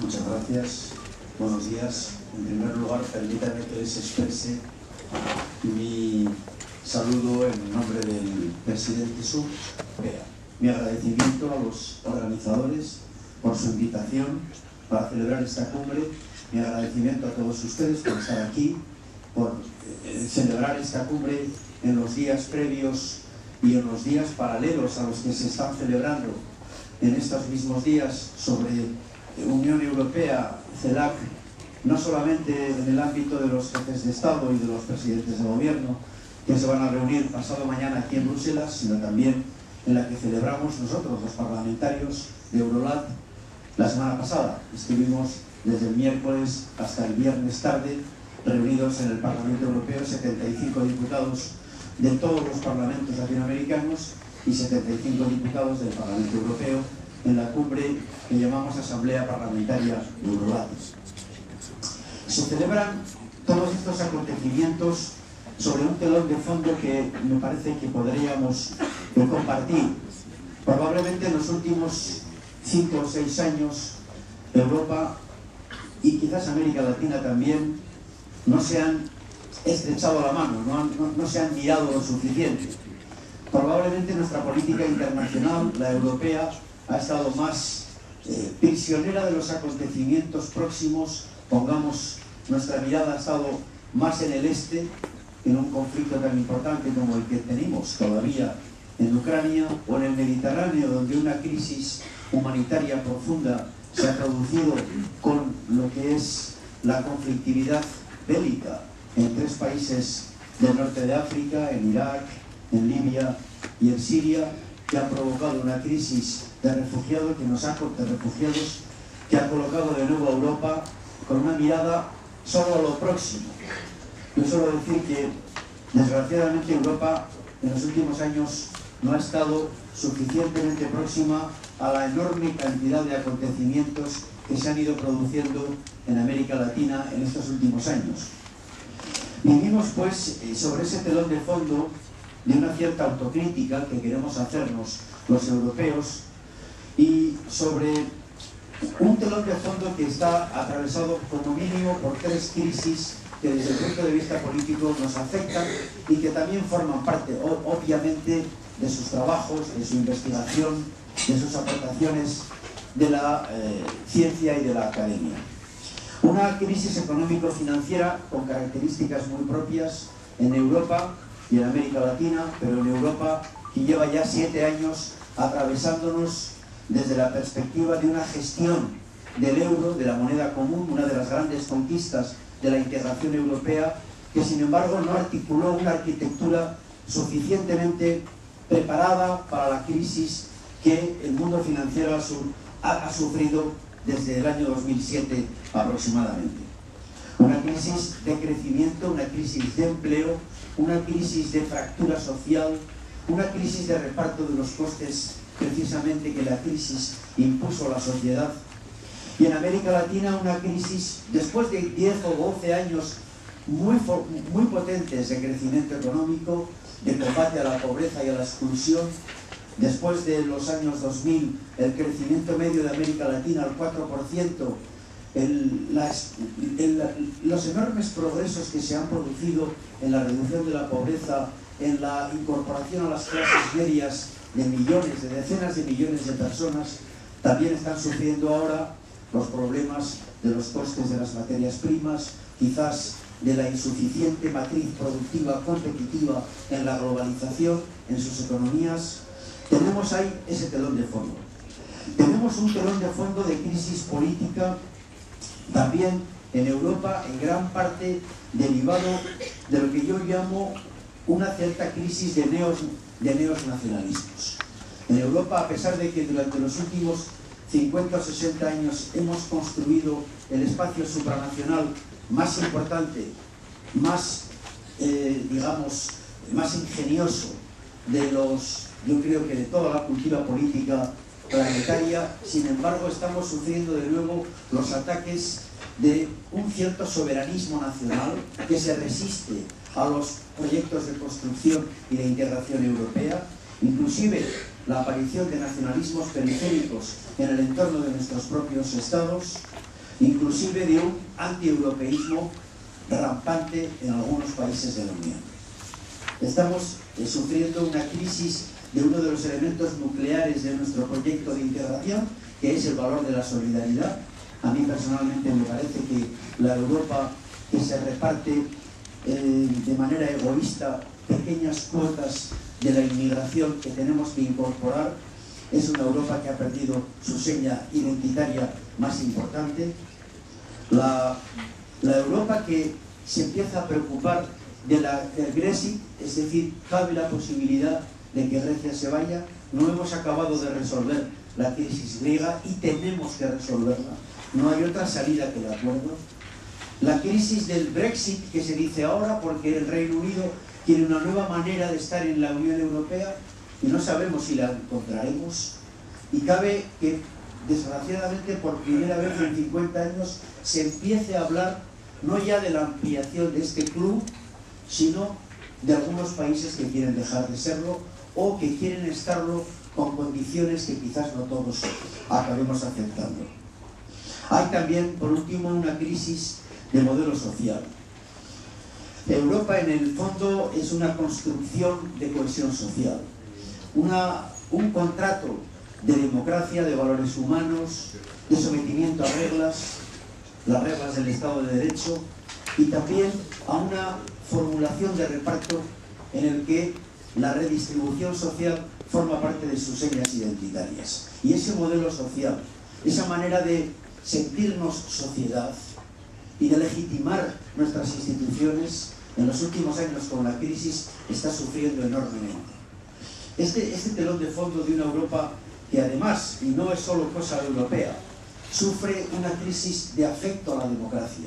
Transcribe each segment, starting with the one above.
Muchas gracias. Buenos días. En primer lugar, permítanme que les exprese mi saludo en nombre del presidente Sur. Mi agradecimiento a los organizadores por su invitación para celebrar esta cumbre. Mi agradecimiento a todos ustedes por estar aquí, por eh, celebrar esta cumbre en los días previos y en los días paralelos a los que se están celebrando en estos mismos días sobre Unión Europea, CELAC, no solamente en el ámbito de los jefes de Estado y de los presidentes de gobierno que se van a reunir pasado mañana aquí en Bruselas, sino también en la que celebramos nosotros, los parlamentarios de Eurolat, la semana pasada. Estuvimos desde el miércoles hasta el viernes tarde reunidos en el Parlamento Europeo 75 diputados de todos los parlamentos latinoamericanos y 75 diputados del Parlamento Europeo en la cumbre que llamamos Asamblea Parlamentaria Eurolat. Se celebran todos estos acontecimientos sobre un telón de fondo que me parece que podríamos compartir. Probablemente en los últimos cinco o seis años Europa y quizás América Latina también no se han estrechado la mano, no, se han mirado lo suficiente. Probablemente nuestra política internacional, la europea, ha estado más eh, prisionera de los acontecimientos próximos, pongamos, nuestra mirada ha estado más en el este, en un conflicto tan importante como el que tenemos todavía en Ucrania o en el Mediterráneo, donde una crisis humanitaria profunda se ha producido con lo que es la conflictividad bélica en tres países del norte de África, en Irak, en Libia y en Siria, que ha provocado una crisis de refugiados que nos ha de refugiados que ha colocado de nuevo a Europa con una mirada solo a lo próximo. Yo suelo decir que desgraciadamente Europa en los últimos años no ha estado suficientemente próxima a la enorme cantidad de acontecimientos que se han ido produciendo en América Latina en estos últimos años. Vivimos pues eh, sobre ese telón de fondo de una cierta autocrítica que queremos hacernos los europeos y sobre un telón de fondo que está atravesado como mínimo por tres crisis que desde el punto de vista político nos afectan y que también forman parte, obviamente, de sus trabajos, de su investigación, de sus aportaciones de la eh, ciencia y de la academia. Una crisis económico-financiera con características muy propias en Europa y en América Latina, pero en Europa que lleva ya siete años atravesándonos desde la perspectiva de una gestión del euro, de la moneda común, una de las grandes conquistas de la integración europea, que sin embargo no articuló una arquitectura suficientemente preparada para la crisis que el mundo financiero ha, sufrido desde el año 2007 aproximadamente. Una crisis de crecimiento, una crisis de empleo, una crisis de fractura social, una crisis de reparto de los costes precisamente que la crisis impuso a la sociedad. Y en América Latina una crisis, después de 10 o 12 años muy, muy potentes de crecimiento económico, de combate a la pobreza y a la exclusión, después de los años 2000, el crecimiento medio de América Latina al 4%, los enormes progresos que se han producido en la reducción de la pobreza, en la incorporación a las clases medias de millones, de decenas de millones de personas, también están sufriendo ahora los problemas de los costes de las materias primas, quizás de la insuficiente matriz productiva competitiva en la globalización, en sus economías, tenemos ahí ese telón de fondo. Tenemos un telón de fondo de crisis política también en Europa, en gran parte derivado de lo que yo llamo una cierta crisis de neos, de neos nacionalismos. En Europa, a pesar de que durante los últimos 50 o 60 años hemos construido el espacio supranacional más importante, más, eh, digamos, más ingenioso de los, yo creo que de toda la cultura política planetaria, sin embargo estamos sufriendo de nuevo los ataques de un cierto soberanismo nacional que se resiste a los proyectos de construcción y de integración europea, inclusive la aparición de nacionalismos periféricos en el entorno de nuestros propios estados, inclusive de un antieuropeísmo rampante en algunos países de la Unión. Estamos eh, sufriendo una crisis de uno de los elementos nucleares de nuestro proyecto de integración, que es el valor de la solidaridad. A mí personalmente me parece que la Europa que se reparte eh, de manera egoísta pequeñas cuotas de la inmigración que tenemos que incorporar es una Europa que ha perdido su seña identitaria más importante. La, Europa que se empieza a preocupar de la, del es decir, cabe la posibilidad de que Grecia se vaya. No hemos acabado de resolver la crisis griega y tenemos que resolverla. No hay otra salida que el acuerdo. La crisis del Brexit que se dice ahora porque el Reino Unido tiene una nueva manera de estar en la Unión Europea y no sabemos si la encontraremos. Y cabe que, desgraciadamente, por primera vez en 50 años, se empiece a hablar no ya de la ampliación de este club, sino de algunos países que quieren dejar de serlo o que quieren estarlo con condiciones que quizás no todos acabemos aceptando. Hay también, por último, una crisis de modelo social. Europa en el fondo es una construcción de cohesión social, una, un contrato de democracia, de valores humanos, de sometimiento a reglas, las reglas del Estado de Derecho y también a una formulación de reparto en el que la redistribución social forma parte de sus señas identitarias. Y ese modelo social, esa manera de sentirnos sociedad y de legitimar nuestras instituciones, en los últimos años con la crisis está sufriendo enormemente. Este, este telón de fondo de una Europa que además, y no es solo cosa europea, sufre una crisis de afecto a la democracia,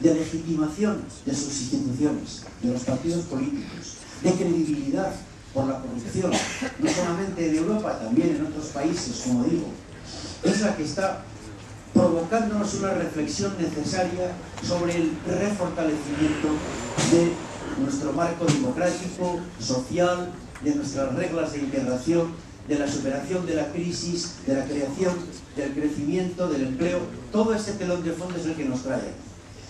de legitimación de sus instituciones, de los partidos políticos, de credibilidad por la corrupción, no solamente en Europa, también en otros países, como digo, es la que está provocándonos una reflexión necesaria sobre el refortalecimiento de nuestro marco democrático, social, de nuestras reglas de integración, de la superación de la crisis, de la creación, del crecimiento, del empleo. Todo este telón de fondo es el que nos trae.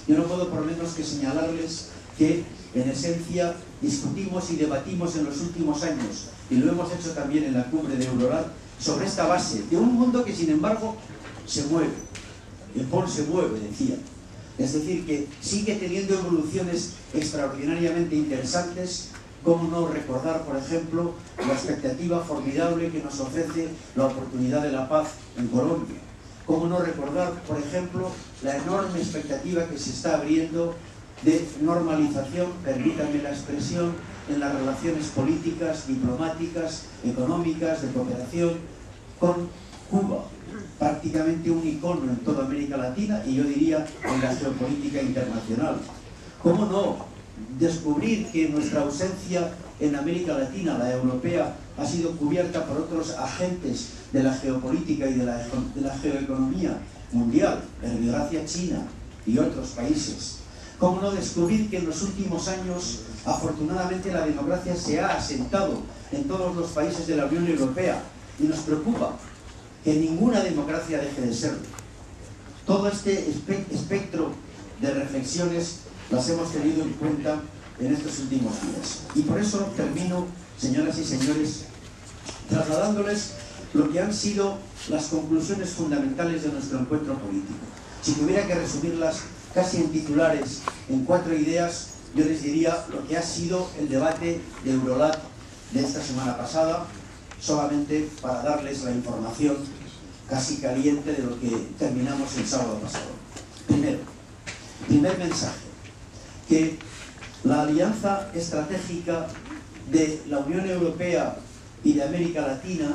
Yo no puedo por menos que señalarles que en esencia discutimos y debatimos en los últimos años, y lo hemos hecho también en la cumbre de Eurolat, sobre esta base de un mundo que sin embargo se mueve, el POL se mueve, decía. Es decir, que sigue teniendo evoluciones extraordinariamente interesantes, como no recordar, por ejemplo, la expectativa formidable que nos ofrece la oportunidad de la paz en Colombia. Cómo no recordar, por ejemplo, la enorme expectativa que se está abriendo de normalización, permítanme la expresión, en las relaciones políticas, diplomáticas, económicas, de cooperación con Cuba, prácticamente un icono en toda América Latina y yo diría en la geopolítica internacional. ¿Cómo no descubrir que nuestra ausencia en América Latina, la europea, ha sido cubierta por otros agentes de la geopolítica y de la, de la geoeconomía mundial, desgracia China y otros países? ¿Cómo no descubrir que en los últimos años, afortunadamente, la democracia se ha asentado en todos los países de la Unión Europea y nos preocupa que ninguna democracia deje de serlo. Todo este espectro de reflexiones las hemos tenido en cuenta en estos últimos días. Y por eso termino, señoras y señores, trasladándoles lo que han sido las conclusiones fundamentales de nuestro encuentro político. Si tuviera que resumirlas casi en titulares, en cuatro ideas, yo les diría lo que ha sido el debate de Eurolat de esta semana pasada, solamente para darles la información casi caliente de lo que terminamos el sábado pasado. Primero, primer mensaje, que la alianza estratégica de la Unión Europea y de América Latina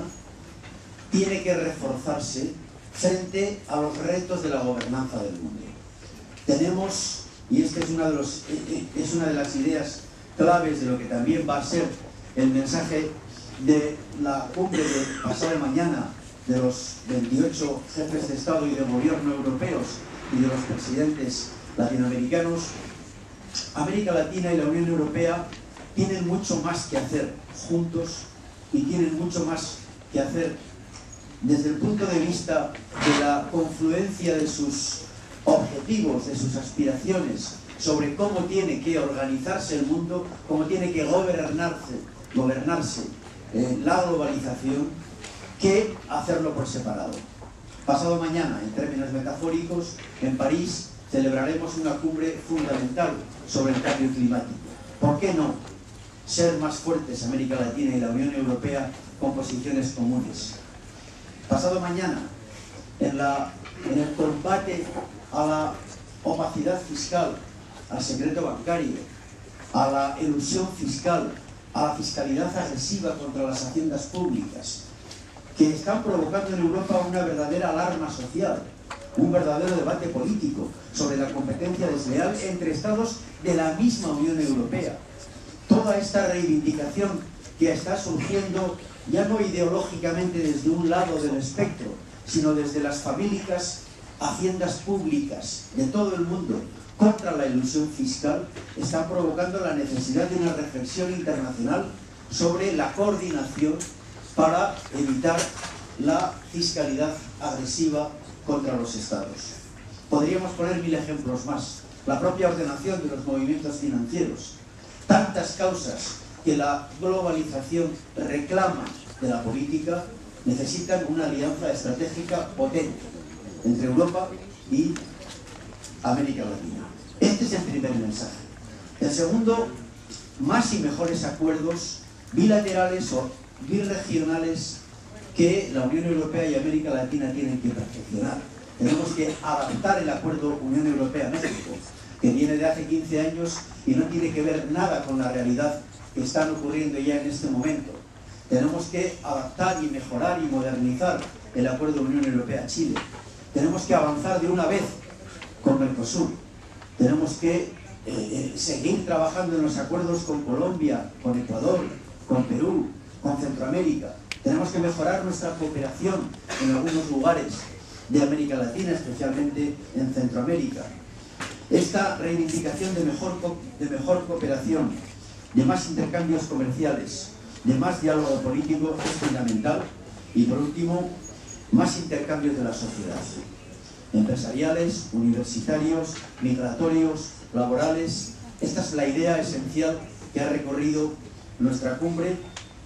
tiene que reforzarse frente a los retos de la gobernanza del mundo. Tenemos, y esta es una de, los, es una de las ideas claves de lo que también va a ser el mensaje de la cumbre de pasado mañana de los 28 jefes de Estado y de gobierno europeos y de los presidentes latinoamericanos, América Latina y la Unión Europea tienen mucho más que hacer juntos y tienen mucho más que hacer desde el punto de vista de la confluencia de sus objetivos, de sus aspiraciones, sobre cómo tiene que organizarse el mundo, cómo tiene que gobernarse, gobernarse eh, la globalización, que hacerlo por separado. Pasado mañana, en términos metafóricos, en París celebraremos una cumbre fundamental sobre el cambio climático. ¿Por qué no ser más fuertes América Latina y la Unión Europea con posiciones comunes? Pasado mañana, en, el combate a la opacidad fiscal, al secreto bancario, a la ilusión fiscal, a la fiscalidad agresiva contra las haciendas públicas, que están provocando en Europa una verdadera alarma social, un verdadero debate político sobre la competencia desleal entre estados de la misma Unión Europea. Toda esta reivindicación que está surgiendo ya no ideológicamente desde un lado del espectro, sino desde las famílicas haciendas públicas de todo el mundo contra la ilusión fiscal, está provocando la necesidad de una reflexión internacional sobre la coordinación para evitar la fiscalidad agresiva contra los estados. Podríamos poner mil ejemplos más. La propia ordenación de los movimientos financieros. Tantas causas que la globalización reclama de la política necesitan una alianza estratégica potente entre Europa y América Latina. Este es el primer mensaje. El segundo, más y mejores acuerdos bilaterales o birregionales que la Unión Europea y América Latina tienen que perfeccionar. Tenemos que adaptar el acuerdo Unión Europea-México, que viene de hace 15 años y no tiene que ver nada con la realidad que están ocurriendo ya en este momento. Tenemos que adaptar y mejorar y modernizar el acuerdo Unión Europea-Chile. Tenemos que avanzar de una vez con Mercosur. Tenemos que eh, eh, seguir trabajando en los acuerdos con Colombia, con Ecuador, con Perú, con Centroamérica. Tenemos que mejorar nuestra cooperación en algunos lugares de América Latina, especialmente en Centroamérica. Esta reivindicación de mejor, de mejor cooperación, de más intercambios comerciales, de más diálogo político es fundamental. Y por último, más intercambios de la sociedad. Empresariales, universitarios, migratorios, laborales. Esta es la idea esencial que ha recorrido nuestra cumbre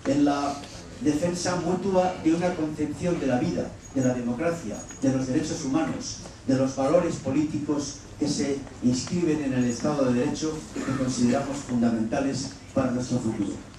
en la defensa mutua de una concepción de la vida, de la democracia, de los derechos humanos, de los valores políticos que se inscriben en el Estado de Derecho y que consideramos fundamentales para nuestro futuro.